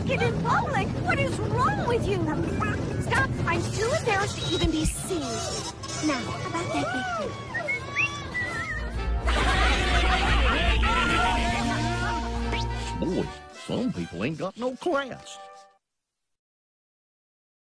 naked in public? What is wrong with you? Stop. I'm too embarrassed to even be seen. Now, about that big thing. Boy, some people ain't got no class.